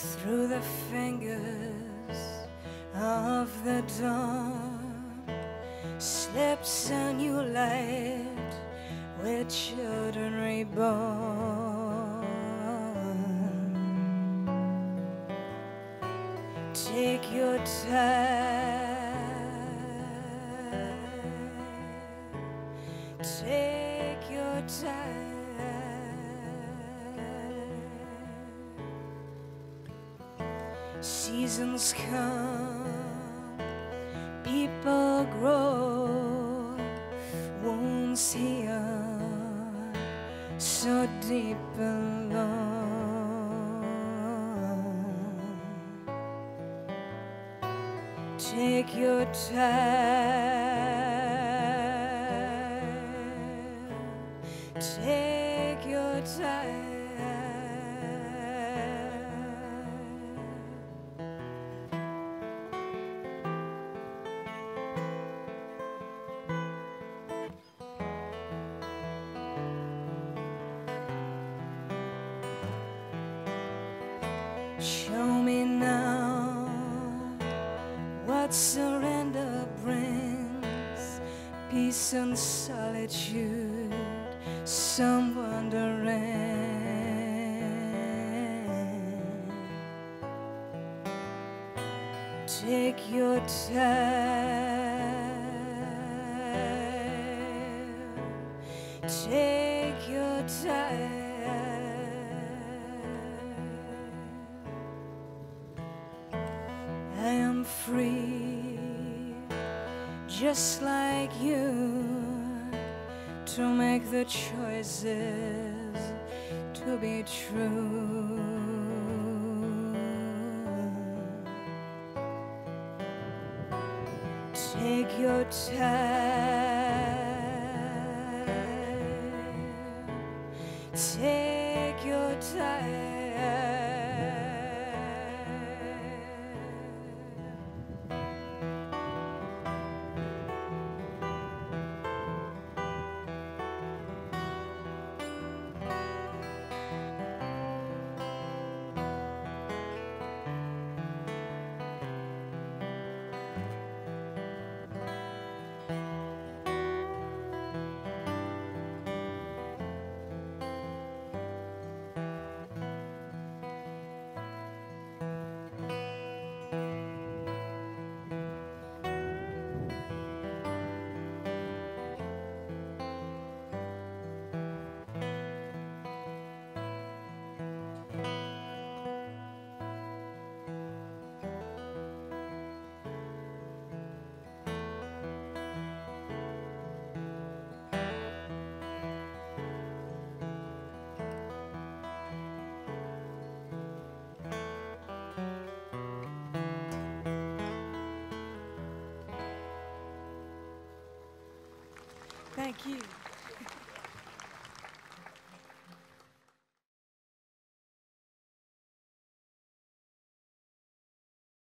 through the fingers of the dawn slips a new light with children reborn. Take your time. Take your time. Seasons come, people grow, wounds heal so deep and long. Take your time. Take your time. What surrender brings peace and solitude, some wondering. Take your time, take your time. Free, just like you, to make the choices to be true. Take your time. Take